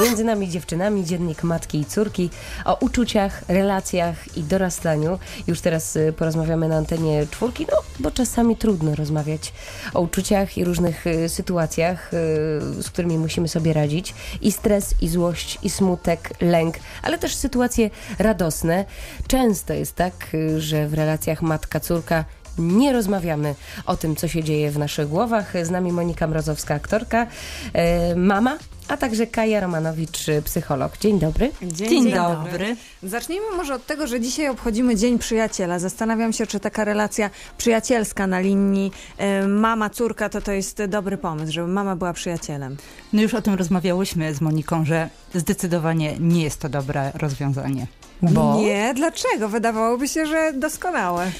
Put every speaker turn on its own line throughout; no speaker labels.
Między nami dziewczynami, dziennik matki i córki o uczuciach, relacjach i dorastaniu. Już teraz y, porozmawiamy na antenie czwórki, no bo czasami trudno rozmawiać o uczuciach i różnych y, sytuacjach, y, z którymi musimy sobie radzić. I stres, i złość, i smutek, lęk, ale też sytuacje radosne. Często jest tak, że w relacjach matka-córka nie rozmawiamy o tym, co się dzieje w naszych głowach. Z nami Monika Mrozowska, aktorka, e, mama, a także Kaja Romanowicz, y, psycholog. Dzień dobry.
Dzień,
Dzień dobry.
Zacznijmy może od tego, że dzisiaj obchodzimy Dzień Przyjaciela. Zastanawiam się, czy taka relacja przyjacielska na linii e, mama-córka to to jest dobry pomysł, żeby mama była przyjacielem.
No już o tym rozmawiałyśmy z Moniką, że zdecydowanie nie jest to dobre rozwiązanie. Bo
Nie, dlaczego? Wydawałoby się, że doskonałe.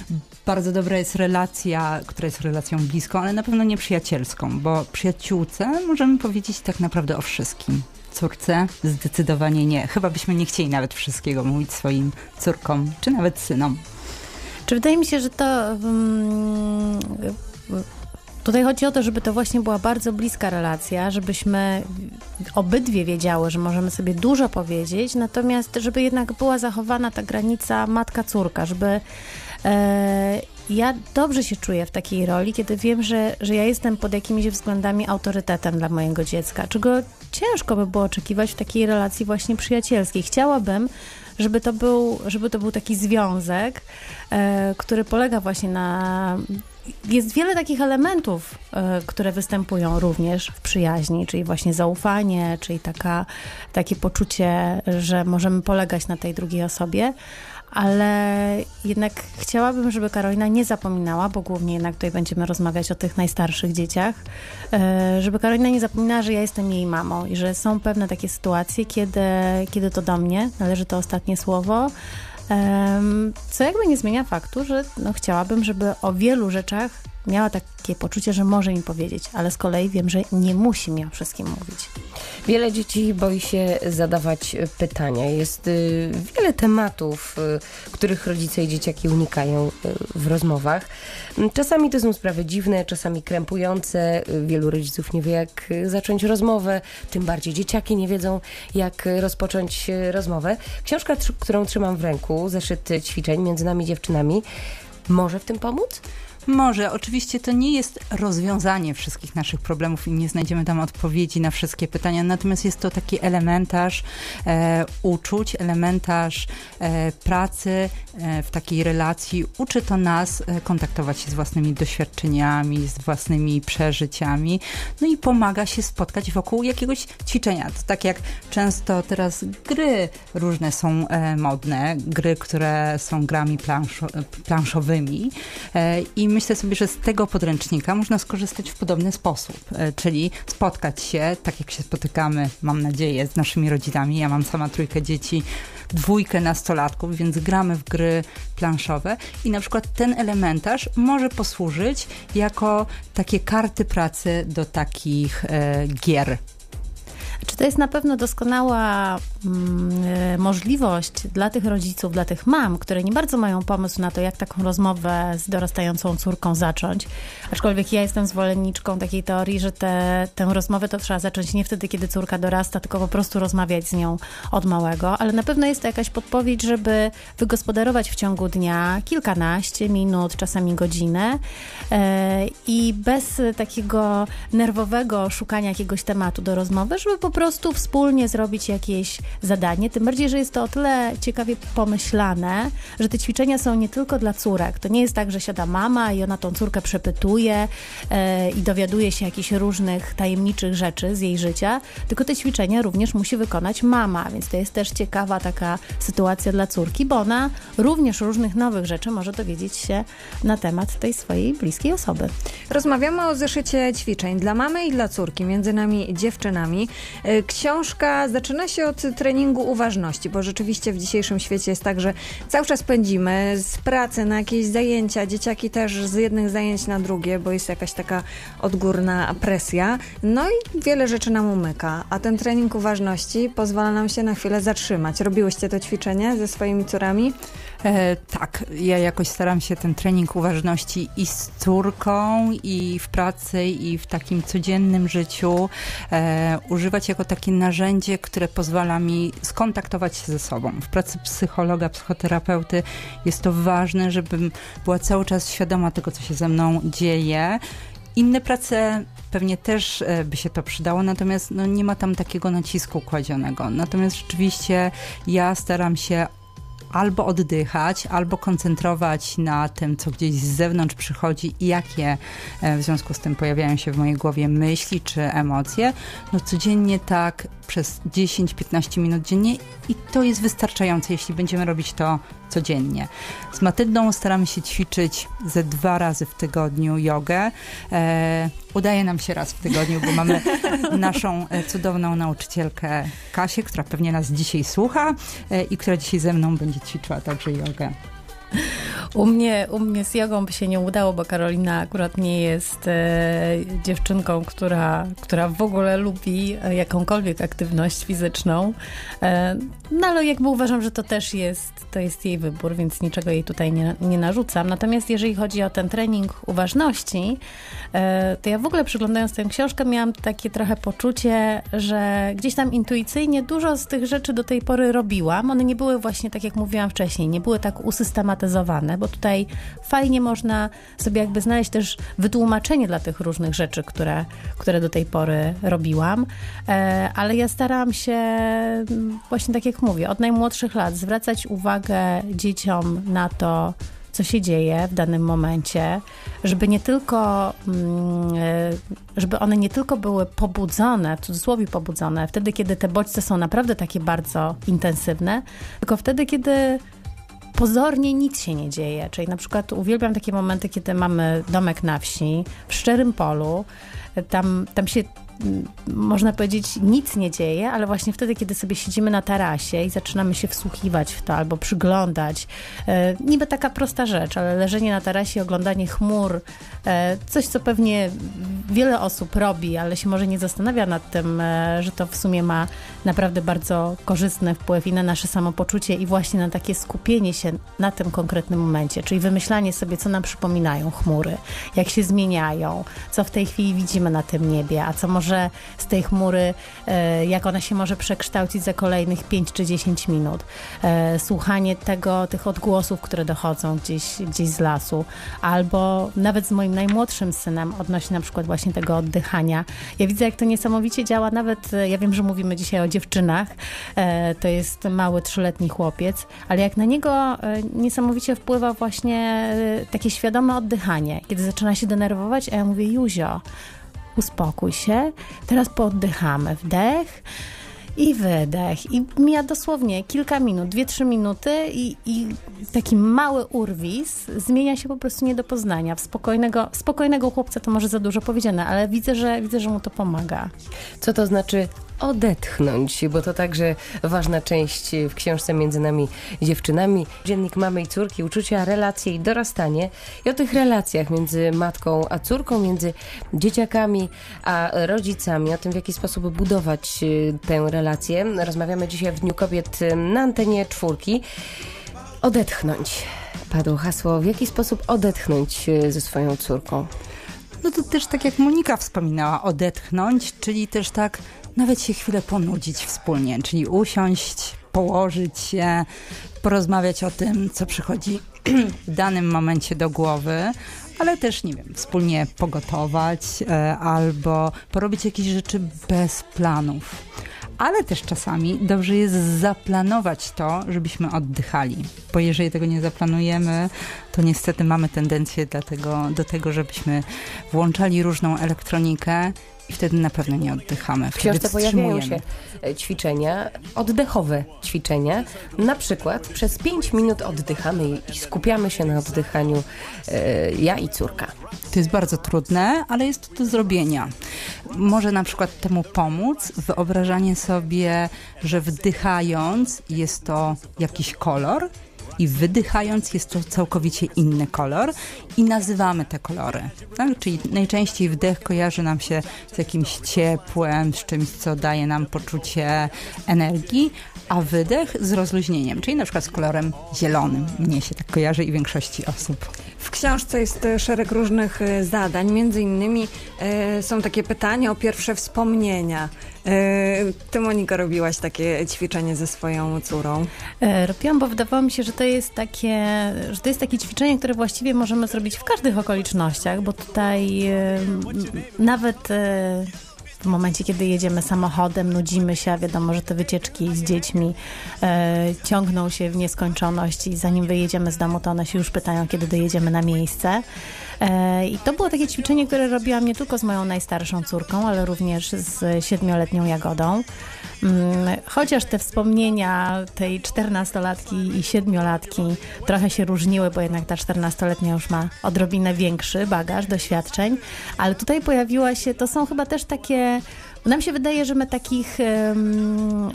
Bardzo dobra jest relacja, która jest relacją bliską, ale na pewno nie przyjacielską, bo przyjaciółce możemy powiedzieć tak naprawdę o wszystkim. Córce zdecydowanie nie. Chyba byśmy nie chcieli nawet wszystkiego mówić swoim córkom, czy nawet synom.
Czy wydaje mi się, że to. mm, tutaj chodzi o to, żeby to właśnie była bardzo bliska relacja, żebyśmy obydwie wiedziały, że możemy sobie dużo powiedzieć, natomiast żeby jednak była zachowana ta granica matka-córka, żeby. E, ja dobrze się czuję w takiej roli, kiedy wiem, że, że ja jestem pod jakimiś względami autorytetem dla mojego dziecka, czego ciężko by było oczekiwać w takiej relacji właśnie przyjacielskiej. Chciałabym, żeby to był, żeby to był taki związek, e, który polega właśnie na. Jest wiele takich elementów, e, które występują również w przyjaźni, czyli właśnie zaufanie, czyli taka, takie poczucie, że możemy polegać na tej drugiej osobie. Ale jednak chciałabym, żeby Karolina nie zapominała, bo głównie jednak tutaj będziemy rozmawiać o tych najstarszych dzieciach, e, żeby Karolina nie zapominała, że ja jestem jej mamą i że są pewne takie sytuacje, kiedy, kiedy to do mnie należy to ostatnie słowo. Co jakby nie zmienia faktu, że no, chciałabym, żeby o wielu rzeczach miała takie poczucie, że może mi powiedzieć, ale z kolei wiem, że nie musi mi o wszystkim mówić.
Wiele dzieci boi się zadawać pytania. Jest y, wiele tematów, y, których rodzice i dzieciaki unikają y, w rozmowach. Czasami to są sprawy dziwne, czasami krępujące. Wielu rodziców nie wie, jak zacząć rozmowę, tym bardziej dzieciaki nie wiedzą, jak rozpocząć rozmowę. Książka, którą trzymam w ręku, zeszyt ćwiczeń między nami dziewczynami, może w tym pomóc?
Może, oczywiście to nie jest rozwiązanie wszystkich naszych problemów i nie znajdziemy tam odpowiedzi na wszystkie pytania, natomiast jest to taki elementarz e, uczuć, elementarz e, pracy e, w takiej relacji. Uczy to nas e, kontaktować się z własnymi doświadczeniami, z własnymi przeżyciami, no i pomaga się spotkać wokół jakiegoś ćwiczenia. To tak jak często teraz gry różne są e, modne, gry, które są grami planszo, planszowymi e, i myślę sobie, że z tego podręcznika można skorzystać w podobny sposób, e, czyli spotkać się, tak jak się spotykamy, mam nadzieję, z naszymi rodzinami. Ja mam sama trójkę dzieci, dwójkę nastolatków, więc gramy w gry planszowe i na przykład ten elementarz może posłużyć jako takie karty pracy do takich e, gier.
Czy to jest na pewno doskonała mm, e, możliwość dla tych rodziców, dla tych mam, które nie bardzo mają pomysł na to, jak taką rozmowę z dorastającą córką zacząć. Aczkolwiek ja jestem zwolenniczką takiej teorii, że te, tę rozmowę to trzeba zacząć nie wtedy, kiedy córka dorasta, tylko po prostu rozmawiać z nią od małego. Ale na pewno jest to jakaś podpowiedź, żeby wygospodarować w ciągu dnia kilkanaście minut, czasami godzinę e, i bez takiego nerwowego szukania jakiegoś tematu do rozmowy, żeby po prostu wspólnie zrobić jakieś zadanie. Tym bardziej, że jest to o tyle ciekawie pomyślane, że te ćwiczenia są nie tylko dla córek. To nie jest tak, że siada mama i ona tą córkę przepytuje e, i dowiaduje się jakichś różnych tajemniczych rzeczy z jej życia, tylko te ćwiczenia również musi wykonać mama, więc to jest też ciekawa taka sytuacja dla córki, bo ona również różnych nowych rzeczy może dowiedzieć się na temat tej swojej bliskiej osoby.
Rozmawiamy o zeszycie ćwiczeń dla mamy i dla córki, między nami dziewczynami. E, Książka zaczyna się od treningu uważności, bo rzeczywiście w dzisiejszym świecie jest tak, że cały czas pędzimy z pracy na jakieś zajęcia, dzieciaki też z jednych zajęć na drugie, bo jest jakaś taka odgórna presja. No i wiele rzeczy nam umyka, a ten trening uważności pozwala nam się na chwilę zatrzymać. Robiłyście to ćwiczenie ze swoimi córami?
E, tak, ja jakoś staram się ten trening uważności i z córką, i w pracy, i w takim codziennym życiu e, używać jako takie narzędzie, które pozwala mi skontaktować się ze sobą. W pracy psychologa, psychoterapeuty jest to ważne, żebym była cały czas świadoma tego, co się ze mną dzieje. Inne prace pewnie też e, by się to przydało, natomiast no, nie ma tam takiego nacisku kładzionego. Natomiast rzeczywiście ja staram się albo oddychać, albo koncentrować na tym, co gdzieś z zewnątrz przychodzi i jakie e, w związku z tym pojawiają się w mojej głowie myśli czy emocje, no codziennie tak przez 10-15 minut dziennie i to jest wystarczające, jeśli będziemy robić to codziennie. Z Matyldą staramy się ćwiczyć ze dwa razy w tygodniu jogę. E, udaje nam się raz w tygodniu, bo mamy naszą e, cudowną nauczycielkę Kasię, która pewnie nas dzisiaj słucha e, i która dzisiaj ze mną będzie ćwiczyła także jogę.
U mnie, u mnie z jogą by się nie udało, bo Karolina akurat nie jest e, dziewczynką, która, która w ogóle lubi e, jakąkolwiek aktywność fizyczną. E, no ale jakby uważam, że to też jest, to jest jej wybór, więc niczego jej tutaj nie, nie narzucam. Natomiast jeżeli chodzi o ten trening uważności, e, to ja w ogóle przyglądając tę książkę miałam takie trochę poczucie, że gdzieś tam intuicyjnie dużo z tych rzeczy do tej pory robiłam. One nie były właśnie, tak jak mówiłam wcześniej, nie były tak usystematyzowane, bo tutaj fajnie można sobie jakby znaleźć też wytłumaczenie dla tych różnych rzeczy, które, które do tej pory robiłam. E, ale ja starałam się właśnie tak jak mówię, od najmłodszych lat zwracać uwagę dzieciom na to, co się dzieje w danym momencie, żeby nie tylko, mm, e, żeby one nie tylko były pobudzone, w cudzysłowie pobudzone, wtedy, kiedy te bodźce są naprawdę takie bardzo intensywne, tylko wtedy, kiedy pozornie nic się nie dzieje. Czyli na przykład uwielbiam takie momenty, kiedy mamy domek na wsi, w szczerym polu, tam, tam się można powiedzieć, nic nie dzieje, ale właśnie wtedy, kiedy sobie siedzimy na tarasie i zaczynamy się wsłuchiwać w to albo przyglądać. E, niby taka prosta rzecz, ale leżenie na tarasie, oglądanie chmur, coś, co pewnie wiele osób robi, ale się może nie zastanawia nad tym, e, że to w sumie ma naprawdę bardzo korzystny wpływ i na nasze samopoczucie i właśnie na takie skupienie się na tym konkretnym momencie, czyli wymyślanie sobie, co nam przypominają chmury, jak się zmieniają, co w tej chwili widzimy na tym niebie, a co może z tej chmury, e, jak ona się może przekształcić za kolejnych 5 czy 10 minut. E, słuchanie tego, tych odgłosów, które dochodzą gdzieś, gdzieś z lasu, albo nawet z moim najmłodszym synem odnośnie na przykład właśnie tego oddychania. Ja widzę, jak to niesamowicie działa, nawet e, ja wiem, że mówimy dzisiaj o dziewczynach, to jest mały trzyletni chłopiec, ale jak na niego niesamowicie wpływa właśnie takie świadome oddychanie, kiedy zaczyna się denerwować, a ja mówię, Juzio, uspokój się, teraz poddychamy, wdech i wydech. I mija dosłownie kilka minut, dwie, trzy minuty i, i taki mały urwis zmienia się po prostu nie do poznania. W spokojnego, spokojnego chłopca to może za dużo powiedziane, ale widzę, że widzę, że mu to pomaga.
Co to znaczy odetchnąć, bo to także ważna część w książce między nami dziewczynami. Dziennik mamy i córki, uczucia, relacje i dorastanie. I o tych relacjach między matką a córką, między dzieciakami a rodzicami, o tym w jaki sposób budować y, tę relację. Rozmawiamy dzisiaj w Dniu Kobiet na antenie czwórki. Odetchnąć. Padło hasło, w jaki sposób odetchnąć y, ze swoją córką.
No to też tak jak Monika wspominała, odetchnąć, czyli też tak nawet się chwilę ponudzić wspólnie, czyli usiąść, położyć się, porozmawiać o tym, co przychodzi w danym momencie do głowy, ale też, nie wiem, wspólnie pogotować e, albo porobić jakieś rzeczy bez planów. Ale też czasami dobrze jest zaplanować to, żebyśmy oddychali, bo jeżeli tego nie zaplanujemy, to niestety mamy tendencję do tego, do tego żebyśmy włączali różną elektronikę i wtedy na pewno nie oddychamy.
W książce pojawiają się e, ćwiczenia, oddechowe ćwiczenia. Na przykład przez 5 minut oddychamy i skupiamy się na oddychaniu e, ja i córka.
To jest bardzo trudne, ale jest to do zrobienia. Może na przykład temu pomóc wyobrażanie sobie, że wdychając jest to jakiś kolor i wydychając jest to całkowicie inny kolor i nazywamy te kolory. Tak? Czyli najczęściej wdech kojarzy nam się z jakimś ciepłem, z czymś, co daje nam poczucie energii, a wydech z rozluźnieniem, czyli na przykład z kolorem zielonym. Mnie się tak kojarzy i większości osób.
W książce jest e, szereg różnych e, zadań, między innymi e, są takie pytania o pierwsze wspomnienia. E, ty, Monika, robiłaś takie ćwiczenie ze swoją córą.
E, Robiłam, bo wydawało mi się, że to jest takie, że to jest takie ćwiczenie, które właściwie możemy zrobić w każdych okolicznościach, bo tutaj e, nawet w momencie, kiedy jedziemy samochodem, nudzimy się, a wiadomo, że te wycieczki z dziećmi ciągną się w nieskończoność i zanim wyjedziemy z domu, to one się już pytają, kiedy dojedziemy na miejsce. E, I to było takie ćwiczenie, które robiłam nie tylko z moją najstarszą córką, ale również z siedmioletnią Jagodą. Mm, Chociaż te wspomnienia tej czternastolatki i siedmiolatki trochę się różniły, bo jednak ta czternastoletnia już ma odrobinę większy bagaż doświadczeń, ale tutaj pojawiła się, to są chyba też takie nam się wydaje, że my takich, em,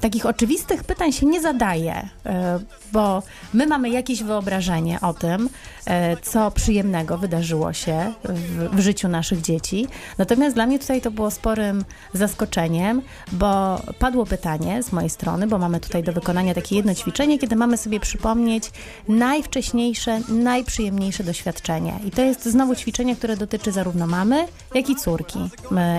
takich oczywistych pytań się nie zadaje, e, bo my mamy jakieś wyobrażenie o tym, e, co przyjemnego wydarzyło się w, w życiu naszych dzieci. Natomiast dla mnie tutaj to było sporym zaskoczeniem, bo padło pytanie z mojej strony, bo mamy tutaj do wykonania takie jedno ćwiczenie, kiedy mamy sobie przypomnieć najwcześniejsze, najprzyjemniejsze doświadczenie. I to jest znowu ćwiczenie, które dotyczy zarówno mamy, jak i córki.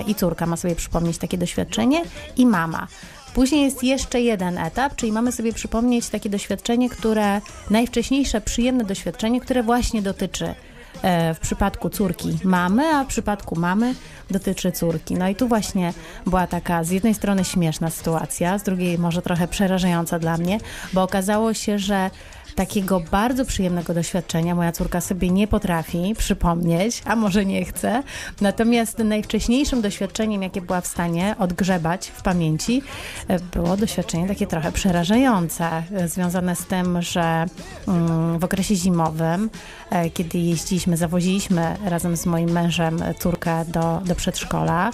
I córka ma sobie przypomnieć takie doświadczenie i mama. Później jest jeszcze jeden etap, czyli mamy sobie przypomnieć takie doświadczenie, które najwcześniejsze przyjemne doświadczenie, które właśnie dotyczy e, w przypadku córki mamy, a w przypadku mamy dotyczy córki. No i tu właśnie była taka z jednej strony śmieszna sytuacja, z drugiej może trochę przerażająca dla mnie, bo okazało się, że takiego bardzo przyjemnego doświadczenia moja córka sobie nie potrafi przypomnieć, a może nie chce. Natomiast najwcześniejszym doświadczeniem, jakie była w stanie odgrzebać w pamięci, e, było doświadczenie takie trochę przerażające, e, związane z tym, że mm, w okresie zimowym, e, kiedy jeździliśmy, zawoziliśmy razem z moim mężem córkę do, do przedszkola,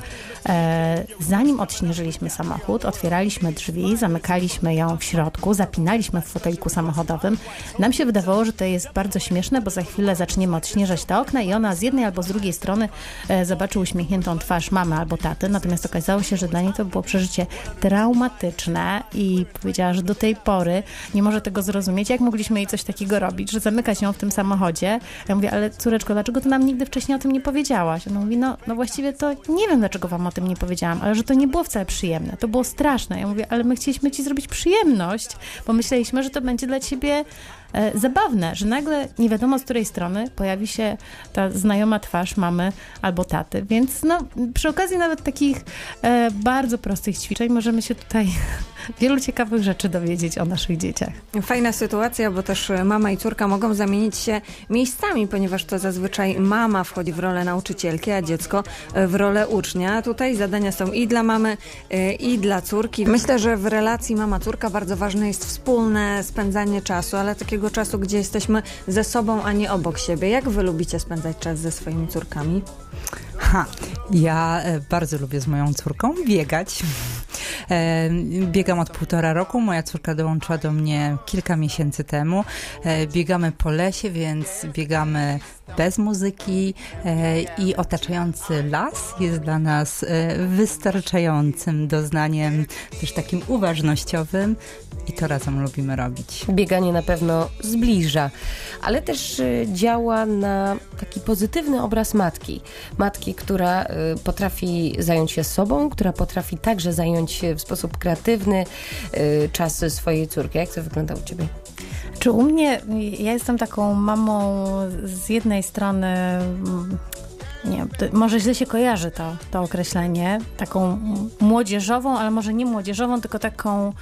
zanim odśnieżyliśmy samochód, otwieraliśmy drzwi, zamykaliśmy ją w środku, zapinaliśmy w foteliku samochodowym, nam się wydawało, że to jest bardzo śmieszne, bo za chwilę zaczniemy odśnieżać te okna i ona z jednej albo z drugiej strony e, zobaczy uśmiechniętą twarz mamy albo taty. Natomiast okazało się, że dla niej to było przeżycie traumatyczne i powiedziała, że do tej pory nie może tego zrozumieć. Jak mogliśmy jej coś takiego robić, że zamykać ją w tym samochodzie? Ja mówię, ale córeczko, dlaczego ty nam nigdy wcześniej o tym nie powiedziałaś? Ona mówi, no, no właściwie to nie wiem, dlaczego wam o tym nie powiedziałam, ale że to nie było wcale przyjemne. To było straszne. Ja mówię, ale my chcieliśmy ci zrobić przyjemność, bo myśleliśmy, że to będzie dla ciebie zabawne, że nagle nie wiadomo z której strony pojawi się ta znajoma twarz mamy albo taty. Więc no, przy okazji nawet takich e, bardzo prostych ćwiczeń możemy się tutaj wielu ciekawych rzeczy dowiedzieć o naszych dzieciach.
Fajna sytuacja, bo też mama i córka mogą zamienić się miejscami, ponieważ to zazwyczaj mama wchodzi w rolę nauczycielki, a dziecko w rolę ucznia. Tutaj zadania są i dla mamy, e, i dla córki. Myślę, że w relacji mama-córka bardzo ważne jest wspólne spędzanie czasu, ale takiego czasu, gdzie jesteśmy ze sobą, a nie obok siebie. Jak wy lubicie spędzać czas ze swoimi córkami?
Ha, ja e, bardzo lubię z moją córką biegać. E, Biegam od półtora roku, moja córka dołączyła do mnie kilka miesięcy temu. E, Biegamy po lesie, więc biegamy bez muzyki e, i otaczający las jest dla nas wystarczającym doznaniem, też takim uważnościowym i to razem lubimy robić.
Bieganie na pewno zbliża, ale też działa na taki pozytywny obraz matki. Matki, która potrafi zająć się sobą, która potrafi także zająć się w sposób kreatywny y, czas swojej córki. Jak to wygląda u Ciebie?
Czy u mnie, ja jestem taką mamą z jednej strony, mm, nie może źle się kojarzy to, to określenie, taką młodzieżową, ale może nie młodzieżową, tylko taką,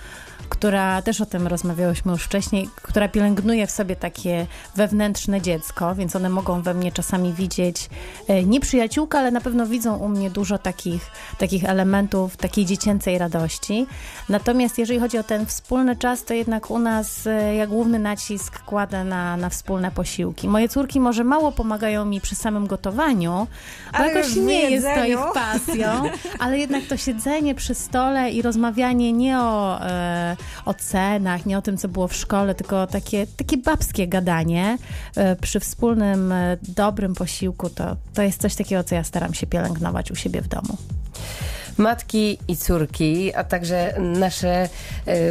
która, też o tym rozmawiałyśmy już wcześniej, która pielęgnuje w sobie takie wewnętrzne dziecko, więc one mogą we mnie czasami widzieć e, nie przyjaciółka, ale na pewno widzą u mnie dużo takich, takich elementów, takiej dziecięcej radości. Natomiast jeżeli chodzi o ten wspólny czas, to jednak u nas e, ja główny nacisk kładę na, na wspólne posiłki. Moje córki może mało pomagają mi przy samym gotowaniu, bo
Ale
jakoś nie jest to ich pasją, ale jednak to siedzenie przy stole i rozmawianie nie o e, ocenach, nie o tym, co było w szkole, tylko takie, takie babskie gadanie e, przy wspólnym, e, dobrym posiłku, to, to jest coś takiego, co ja staram się pielęgnować u siebie w domu.
Matki i córki, a także nasze,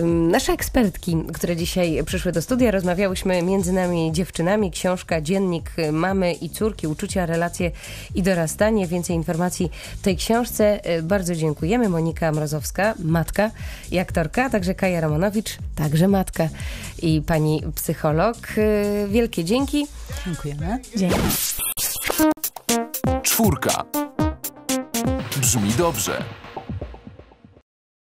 nasze ekspertki, które dzisiaj przyszły do studia. Rozmawiałyśmy między nami dziewczynami. Książka, dziennik mamy i córki, uczucia, relacje i dorastanie. Więcej informacji w tej książce. E, Bardzo dziękujemy. Monika Mrozowska, matka i aktorka, a także Kaja Romanowicz, także matka i pani psycholog. E, Wielkie dzięki.
Dziękujemy.
Dzięki.
Czwórka. Brzmi dobrze.